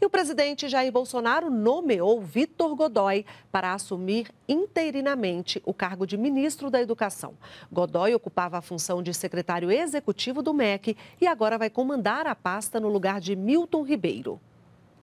E o presidente Jair Bolsonaro nomeou Vitor Godoy para assumir interinamente o cargo de ministro da Educação. Godoy ocupava a função de secretário executivo do MEC e agora vai comandar a pasta no lugar de Milton Ribeiro.